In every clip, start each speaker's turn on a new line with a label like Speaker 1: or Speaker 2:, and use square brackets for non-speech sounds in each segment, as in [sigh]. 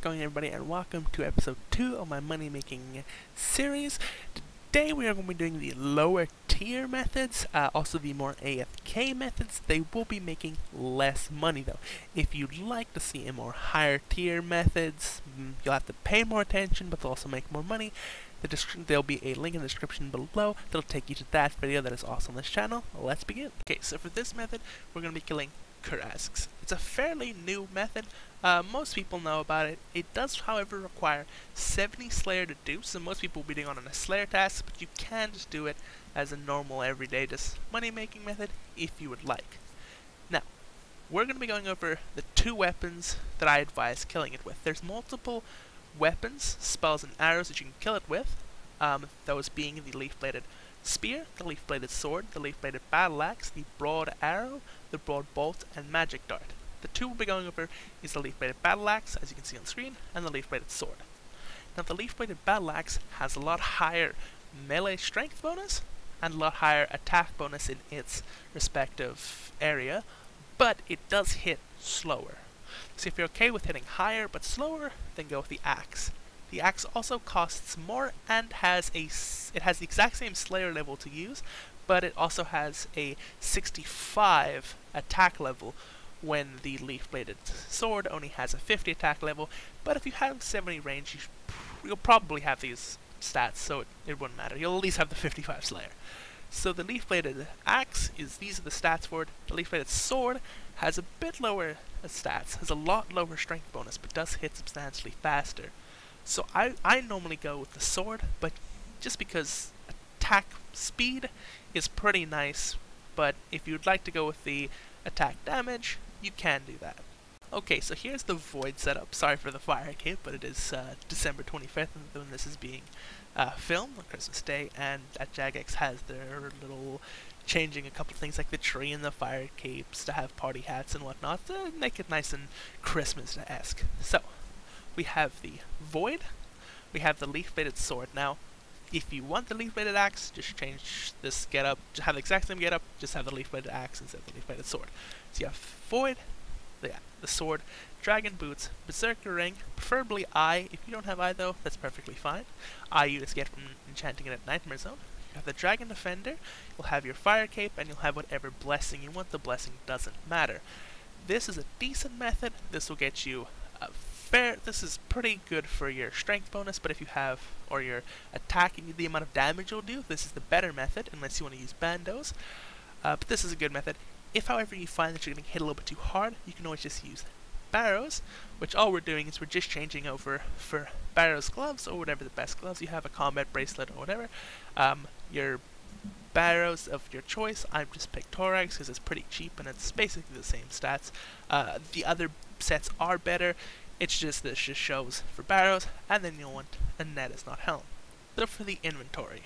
Speaker 1: going everybody and welcome to episode 2 of my money making series. Today we are going to be doing the lower tier methods, uh, also the more AFK methods. They will be making less money though. If you'd like to see more higher tier methods, mm, you'll have to pay more attention but they'll also make more money. The there'll be a link in the description below that'll take you to that video that is also on this channel. Let's begin. Okay, so for this method, we're to be killing Kurasks. It's a fairly new method. Uh, most people know about it. It does, however, require 70 Slayer to do, so most people will be doing it on a Slayer task, but you can just do it as a normal, everyday, just money-making method if you would like. Now, we're going to be going over the two weapons that I advise killing it with. There's multiple weapons, spells, and arrows that you can kill it with, um, those being the leaf-bladed spear, the leaf-bladed sword, the leaf-bladed battle axe, the broad arrow, the broad bolt, and magic dart. The two we'll be going over is the leaf-bladed battle axe, as you can see on screen, and the leaf-bladed sword. Now the leaf-bladed battle axe has a lot higher melee strength bonus, and a lot higher attack bonus in its respective area, but it does hit slower. So if you're okay with hitting higher but slower, then go with the axe. The axe also costs more and has a it has the exact same Slayer level to use, but it also has a 65 attack level when the leaf-bladed sword only has a 50 attack level, but if you have 70 range, you will probably have these stats, so it, it wouldn't matter. You'll at least have the 55 Slayer. So the leaf-bladed axe is these are the stats for it. The leaf-bladed sword has a bit lower stats, has a lot lower strength bonus, but does hit substantially faster. So I, I normally go with the sword, but just because attack speed is pretty nice, but if you'd like to go with the attack damage, you can do that. Okay, so here's the Void setup. Sorry for the fire cape, but it is uh, December 25th when this is being uh, filmed on Christmas Day, and at Jagex has their little changing a couple things like the tree and the fire capes to have party hats and whatnot to make it nice and Christmas-esque. So, we have the Void, we have the leaf-bladed sword. Now, if you want the leaf-bladed axe, just change this getup, just have the exact same getup, just have the leaf-bladed axe instead of the leaf-bladed sword. So you have Void, the, the sword, Dragon Boots, Berserker Ring, preferably Eye. If you don't have Eye though, that's perfectly fine. Eye you just get from enchanting it at Nightmare Zone. You have the Dragon Defender, you'll have your Fire Cape, and you'll have whatever blessing you want. The blessing doesn't matter. This is a decent method. This will get you a fair, this is pretty good for your strength bonus, but if you have, or your attack, and the amount of damage you'll do, this is the better method, unless you want to use bandos. Uh, but this is a good method. If, however, you find that you're getting hit a little bit too hard, you can always just use Barrows, which all we're doing is we're just changing over for Barrows gloves, or whatever the best gloves you have, a combat bracelet or whatever. Um, your Barrows of your choice, I've just picked Torag's because it's pretty cheap and it's basically the same stats. Uh, the other sets are better, it's just this just shows for Barrows, and then you'll want a Neitiznot helm. So for the inventory,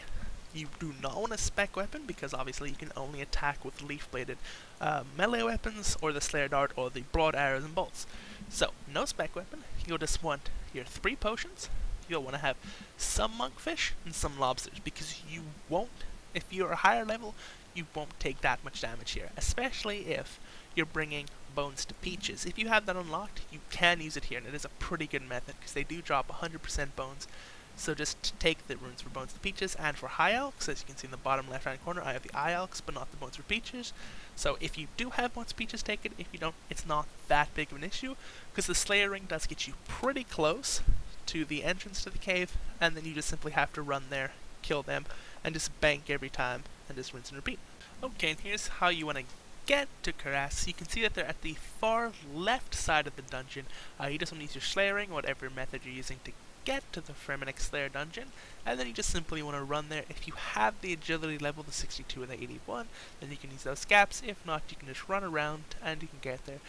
Speaker 1: you do not want a spec weapon because obviously you can only attack with leaf-bladed uh, melee weapons or the Slayer Dart or the broad arrows and bolts. So, no spec weapon, you'll just want your three potions, you'll want to have some monkfish and some lobsters because you won't, if you're a higher level, you won't take that much damage here, especially if you're bringing bones to peaches. If you have that unlocked, you can use it here, and it is a pretty good method because they do drop 100% bones. So just take the runes for bones to peaches and for high alchs, as you can see in the bottom left hand corner, I have the high alchs, but not the bones for peaches. So if you do have bones to peaches taken, if you don't, it's not that big of an issue because the Slayer ring does get you pretty close to the entrance to the cave, and then you just simply have to run there, kill them, and just bank every time, and just rinse and repeat. Okay, and here's how you want to get to Kuras, you can see that they're at the far left side of the dungeon. Uh, you just want to use your slayering, whatever method you're using to get to the Fremennik Slayer dungeon, and then you just simply want to run there. If you have the agility level, the 62 or the 81, then you can use those gaps. If not, you can just run around and you can get there.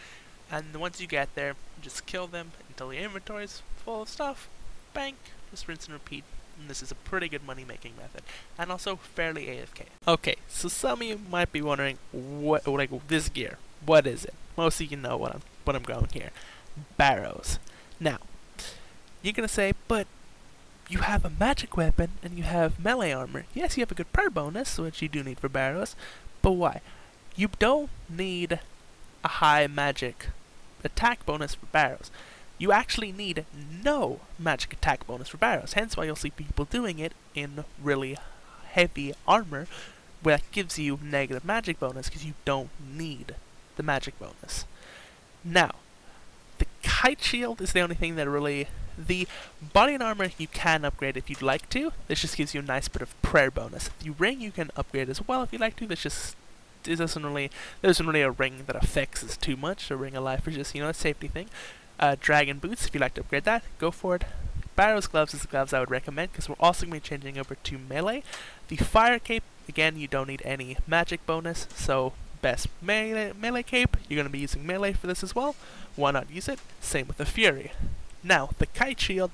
Speaker 1: And once you get there, just kill them until your inventory is full of stuff. Bank, just rinse and repeat and this is a pretty good money making method and also fairly AFK. Okay, so some of you might be wondering what like this gear, what is it? Most of you know what I'm what I'm going here. Barrows. Now, you're gonna say, but you have a magic weapon and you have melee armor. Yes, you have a good prayer bonus, which you do need for Barrows, but why? You don't need a high magic attack bonus for Barrows. you actually need no magic attack bonus for Barrows, hence why you'll see people doing it in really heavy armor, that gives you negative magic bonus because you don't need the magic bonus. Now, the kite shield is the only thing that really the body and armor you can upgrade if you'd like to. This just gives you a nice bit of prayer bonus. The ring you can upgrade as well if you'd like to. This just it doesn't really there isn't really a ring that affects us too much. A ring of life is just you know a safety thing. Uh, dragon boots if you'd like to upgrade that, go for it. Barrow's gloves is the gloves I would recommend because we're also going to be changing over to melee. The fire cape again you don't need any magic bonus so best melee, melee cape you're going to be using melee for this as well. Why not use it? Same with the fury. Now, the kite shield,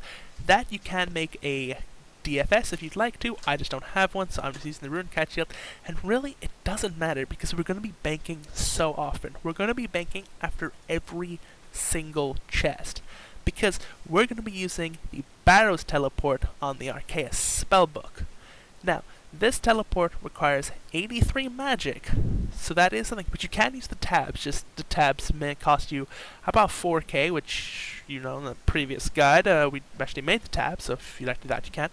Speaker 1: that you can make a DFS if you'd like to. I just don't have one, so I'm just using the Rune Kite Shield. And really, it doesn't matter because we're going to be banking so often. We're going to be banking after every single chest. Because we're going to be using the Barrows teleport on the Arceuus spellbook. Now, this teleport requires 83 magic, so that is something, but you can use the tabs, just the tabs may cost you about 4k, which, you know, in the previous guide, uh, we actually made the tabs, so if you like to do that, you can.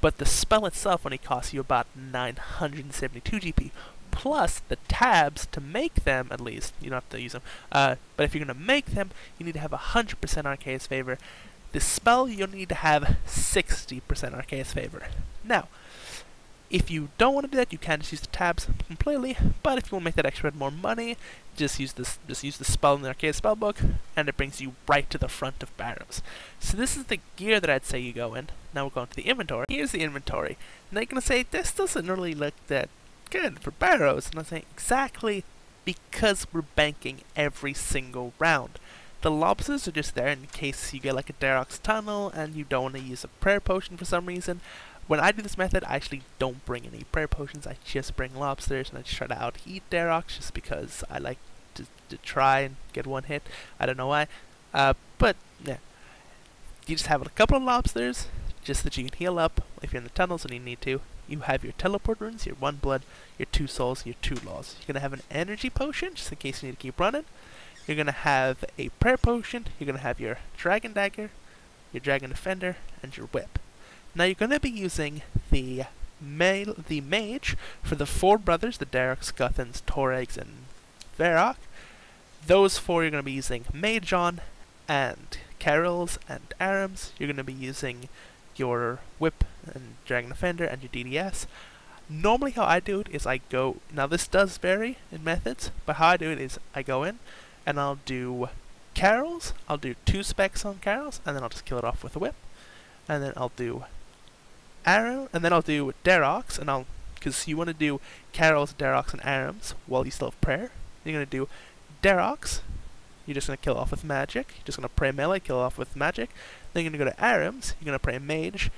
Speaker 1: But the spell itself only costs you about 972 GP, plus the tabs to make them, at least, you don't have to use them, uh, but if you're going to make them, you need to have 100% Arceuus Favor. The spell, you'll need to have 60% Arceuus Favor. Now, if you don't want to do that, you can just use the tabs completely, but if you want to make that extra bit more money, just use this just use the spell in the Arceuus spellbook, and it brings you right to the front of Barrows. So this is the gear that I'd say you go in. Now we're going to the inventory. Here's the inventory. Now you're gonna say this doesn't really look that good for Barrows, and I'm saying exactly because we're banking every single round. The lobsters are just there in case you get like a Dharok's tunnel and you don't want to use a prayer potion for some reason. When I do this method, I actually don't bring any prayer potions. I just bring lobsters and I just try to out eat Dharok's just because I like to, to try and get one hit. I don't know why. Uh, but, yeah. You just have a couple of lobsters, just that you can heal up if you're in the tunnels and you need to. You have your teleport runes, your one blood, your two souls, your two laws. You're going to have an energy potion, just in case you need to keep running. You're going to have a prayer potion. You're going to have your dragon dagger, your dragon defender, and your whip. Now you're going to be using the male, the mage for the four brothers, the Dharoks, Guthans, Torags, and Verac's. Those four you're going to be using Mage on, and Karils and Ahrim's. You're going to be using your Whip and Dragon Defender and your DDS. Normally how I do it is I go, now this does vary in methods, but how I do it is I go in and I'll do Karils, I'll do two specs on Karils, and then I'll just kill it off with a Whip. And then I'll do Ahrim, and then I'll do Dharok's, and I'll, because you want to do Karils, Dharok's, and Ahrims while you still have prayer. You're going to do Dharok's, you're just going to kill off with magic, you're just going to pray melee, kill off with magic. Then you're going to go to Ahrims, you're going to pray mage,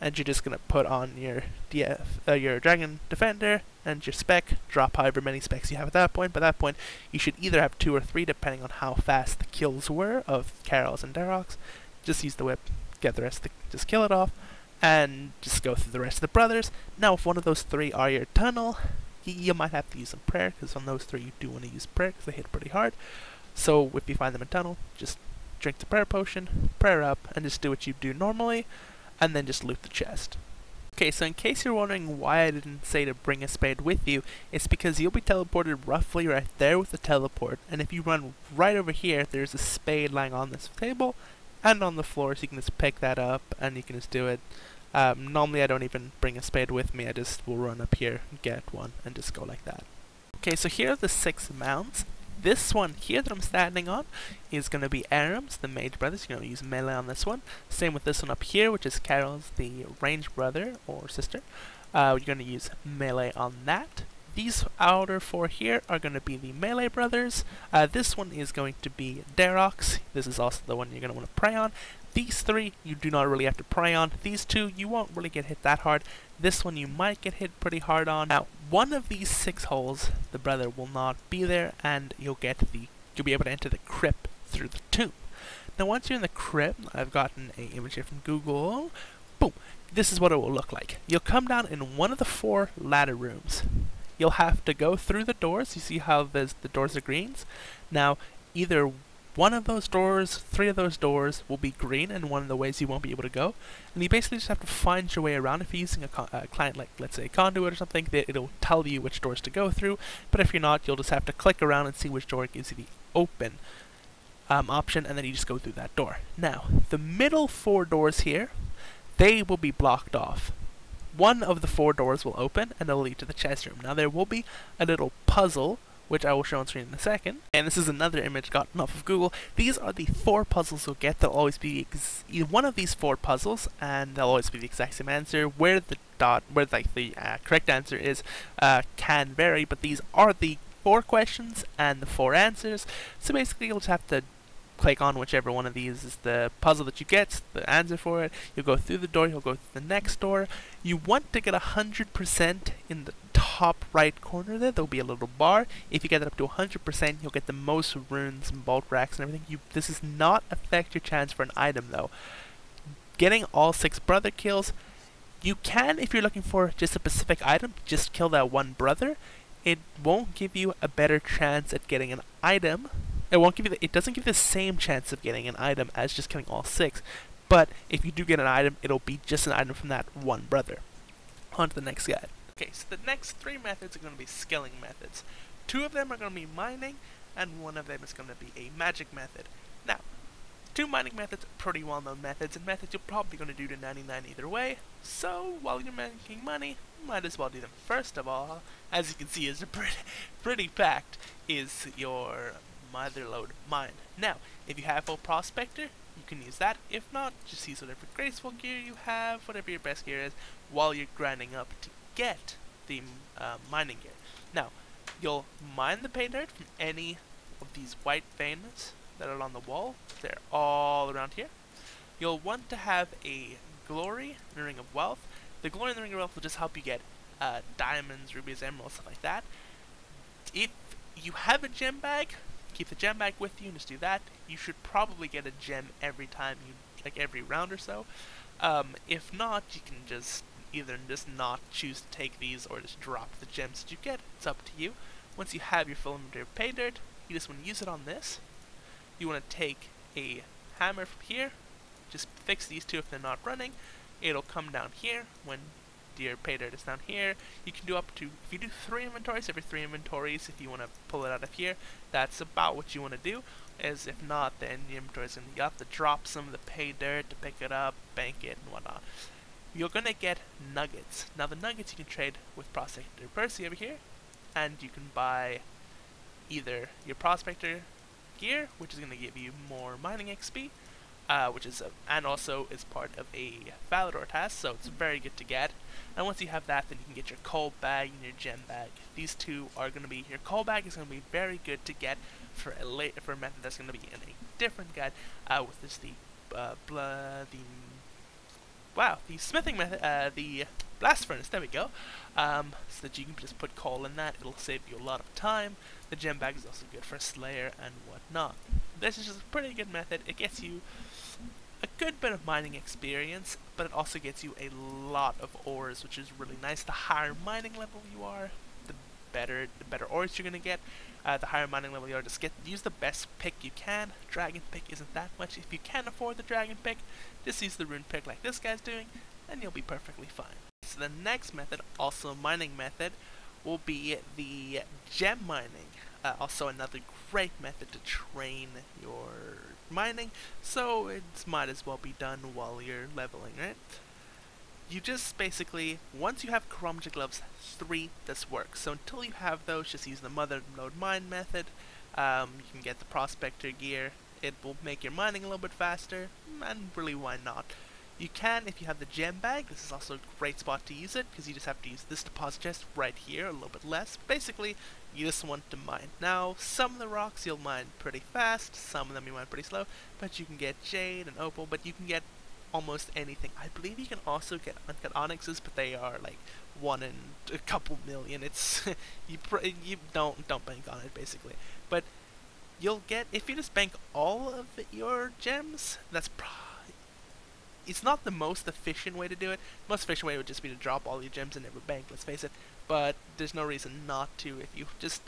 Speaker 1: and you're just going to put on your DF, uh, your Dragon Defender, and your spec, drop however many specs you have at that point. By that point, you should either have two or three, depending on how fast the kills were of Karils and Dharok's. Just use the whip, get the rest, the, just kill it off and just go through the rest of the brothers. Now, if one of those three are your tunnel, you might have to use some prayer, because on those three you do want to use prayer, because they hit pretty hard. So, if you find them in tunnel, just drink the prayer potion, prayer up, and just do what you do normally, and then just loot the chest. Okay, so in case you're wondering why I didn't say to bring a spade with you, it's because you'll be teleported roughly right there with the teleport, and if you run right over here, there's a spade lying on this table, and on the floor, so you can just pick that up and you can just do it. Um, normally I don't even bring a spade with me, I just will run up here, and get one, and just go like that. Okay, so here are the six mounts. This one here that I'm standing on is going to be Ahrim's, the Mage Brothers. You're going to use melee on this one. Same with this one up here, which is Karil's, the Range Brother or Sister. Uh, you're going to use melee on that. These outer four here are going to be the Melee Brothers. Uh, this one is going to be Dharok's. This is also the one you're going to want to pray on. These three you do not really have to pray on. These two you won't really get hit that hard. This one you might get hit pretty hard on. Now, one of these six holes, the brother will not be there, and you'll get the you'll be able to enter the crypt through the tomb. Now, once you're in the crypt, I've gotten a image here from Google. Boom. This is what it will look like. You'll come down in one of the four ladder rooms you'll have to go through the doors. You see how the doors are greens? Now, either one of those doors, three of those doors will be green, and one of the ways you won't be able to go. And you basically just have to find your way around. If you're using a, a client like, let's say, Conduit or something, that it'll tell you which doors to go through. But if you're not, you'll just have to click around and see which door gives you the open um, option, and then you just go through that door. Now, the middle four doors here, they will be blocked off. One of the four doors will open, and it'll lead to the chest room. Now, there will be a little puzzle which I will show on screen in a second. And this is another image gotten off of Google. These are the four puzzles you'll get. They'll always be one of these four puzzles, and they'll always be the exact same answer. Where the dot, where like the uh, correct answer is, uh, can vary, but these are the four questions and the four answers. So basically, you'll just have to click on whichever one of these is the puzzle that you get, the answer for it. You'll go through the door, you'll go through the next door. You want to get 100% in the top right corner there, there'll be a little bar. If you get it up to 100%, you'll get the most runes and bolt racks and everything. You, this does not affect your chance for an item though. Getting all six brother kills, you can, if you're looking for just a specific item, just kill that one brother. It won't give you a better chance at getting an item it won't give you the, it doesn't give you the same chance of getting an item as just killing all six. But if you do get an item, it'll be just an item from that one brother. On to the next guide. Okay, so the next three methods are going to be skilling methods. Two of them are going to be mining, and one of them is going to be a magic method. Now, two mining methods are pretty well-known methods, and methods you're probably going to do to 99 either way. So, while you're making money, might as well do them. First of all, as you can see is a [laughs] pretty, pretty packed, is your Motherlode mine. Now, if you have full prospector, you can use that. If not, just use whatever graceful gear you have, whatever your best gear is, while you're grinding up to get the uh, mining gear. Now, you'll mine the pay dirt from any of these white veins that are on the wall. They're all around here. You'll want to have a glory and a ring of wealth. The glory and the ring of wealth will just help you get uh, diamonds, rubies, emeralds, stuff like that. If you have a gem bag, keep the gem bag with you and just do that. You should probably get a gem every time you, like every round or so. Um, if not, you can just either just not choose to take these or just drop the gems that you get. It's up to you. Once you have your pay dirt, you just want to use it on this. You want to take a hammer from here, just fix these two if they're not running. It'll come down here when your pay dirt is down here. You can do up to, if you do three inventories, every three inventories, if you want to pull it out of here, that's about what you want to do. As if not, then your inventory is going to, you have to drop some of the pay dirt to pick it up, bank it, and whatnot. You're going to get nuggets. Now the nuggets you can trade with Prospector Percy over here, and you can buy either your Prospector gear, which is going to give you more mining XP, uh, which is a, and also is part of a Falador task, so it's very good to get. And once you have that, then you can get your coal bag and your gem bag. These two are going to be, your coal bag is going to be very good to get for a late, for a method that's going to be in a different guide, uh, the, uh, the, wow, the smithing method, uh, the blast furnace, there we go, um, so that you can just put coal in that, it'll save you a lot of time. The gem bag is also good for Slayer and whatnot. This is just a pretty good method, it gets you a good bit of mining experience, but it also gets you a lot of ores, which is really nice. The higher mining level you are, the better the better ores you're gonna get. Uh, the higher mining level you are, just get use the best pick you can. Dragon pick isn't that much. If you can't afford the dragon pick, just use the rune pick like this guy's doing, and you'll be perfectly fine. So the next method, also mining method, will be the gem mining. Uh, also another great method to train your mining, so it might as well be done while you're leveling, right? You just basically, once you have Karamja Gloves 3, this works. So until you have those, just use the Mother Lode Mine method. Um, you can get the Prospector gear. It will make your mining a little bit faster, and really why not? You can, if you have the gem bag, this is also a great spot to use it, because you just have to use this deposit chest right here, a little bit less. Basically, you just want to mine. Now, some of the rocks you'll mine pretty fast, some of them you mine pretty slow, but you can get jade and opal, but you can get almost anything. I believe you can also get uncut onyxes, but they are like one in a couple million. It's [laughs] you you don't don't bank on it basically. But you'll get if you just bank all of your gems. That's probably it's not the most efficient way to do it. The most efficient way would just be to drop all your gems in every bank, let's face it. But there's no reason not to if you just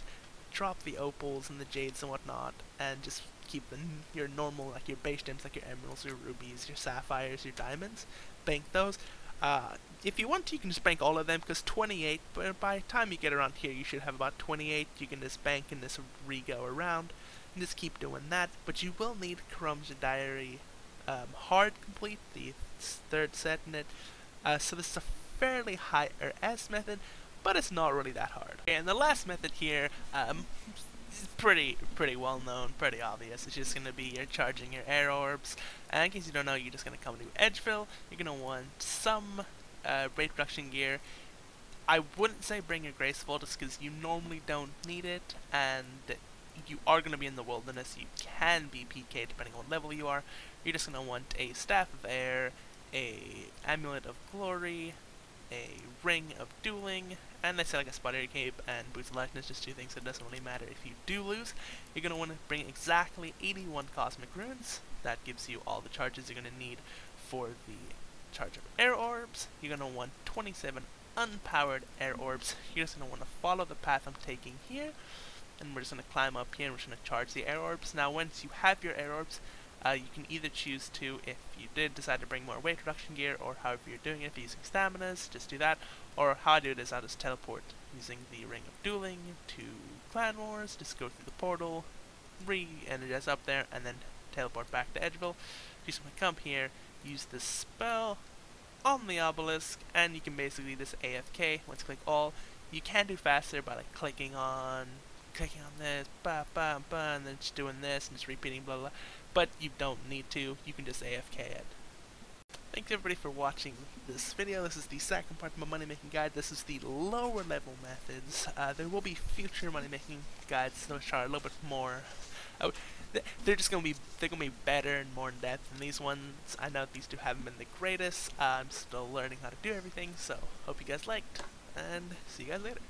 Speaker 1: drop the opals and the jades and whatnot and just keep the, your normal, like your base gems, like your emeralds, your rubies, your sapphires, your diamonds. Bank those. Uh, if you want to, you can just bank all of them, because 28, but by the time you get around here, you should have about 28. You can just bank and just re-go around, and just keep doing that. But you will need Chrome's Diary um, hard complete, the third set in it. Uh, so this is a fairly high S method, but it's not really that hard. And the last method here, um, is pretty pretty well known, pretty obvious. It's just gonna be you're charging your air orbs. And in case you don't know, you're just gonna come to Edgeville. You're gonna want some uh, rate reduction gear. I wouldn't say bring your graceful just because you normally don't need it, and you are going to be in the wilderness. You can be PK depending on what level you are. You're just going to want a staff of air, a amulet of glory, a ring of dueling, and I said like a spider cape and boots of lightness, just two things that doesn't really matter if you do lose. You're going to want to bring exactly 81 cosmic runes. That gives you all the charges you're going to need for the charge of air orbs. You're going to want 27 unpowered air orbs. You're just going to want to follow the path I'm taking here. And we're just going to climb up here and we're just going to charge the air orbs. Now once you have your air orbs, uh, you can either choose to, if you did decide to bring more weight reduction gear, or however you're doing it, if you're using staminas, just do that. Or how I do it is I just teleport using the Ring of Dueling to Clan Wars, just go through the portal, re-energize up there, and then teleport back to Edgeville. Just come here, use the spell on the obelisk, and you can basically just AFK, once click all. You can do faster by like clicking on clicking on this, ba ba ba, and then just doing this and just repeating blah blah. But you don't need to. You can just AFK it. Thanks everybody for watching this video. This is the second part of my money making guide. This is the lower level methods. Uh, there will be future money making guides which are a little bit more. Uh, they're just gonna be they're gonna be better and more in depth than these ones. I know these two haven't been the greatest. Uh, I'm still learning how to do everything, so hope you guys liked, and see you guys later.